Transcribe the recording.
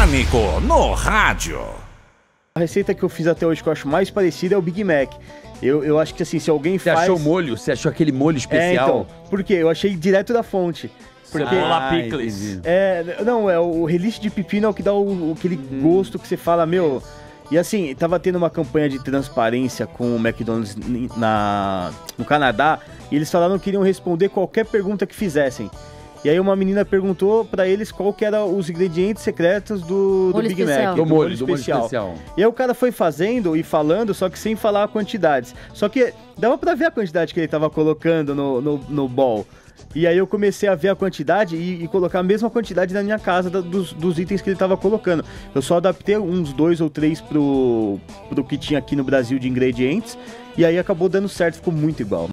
Pânico no rádio. A receita que eu fiz até hoje que eu acho mais parecida é o Big Mac. Eu, eu acho que assim, se alguém Você faz... achou o molho? Você achou aquele molho É, especial? então. Por quê? Eu achei direto da fonte. Porque... Cebola Ah, picles. É, não, é o relish de pepino é o que dá o, aquele gosto que você fala, meu. E assim, tava tendo uma campanha de transparência com o McDonald's na, no Canadá e eles falaram que iriam responder qualquer pergunta que fizessem. E aí uma menina perguntou pra eles qual que eram os ingredientes secretos do, do Molho Big especial. Mac. Do molho, do molho especial. E aí o cara foi fazendo e falando, só que sem falar quantidades. Só que dava pra ver a quantidade que ele tava colocando no, no, no bowl. E aí eu comecei a ver a quantidade e, e colocar a mesma quantidade na minha casa da- dos, dos itens que ele tava colocando. Eu só adaptei uns dois ou três pro, pro que tinha aqui no Brasil de ingredientes. E aí acabou dando certo, ficou muito igual.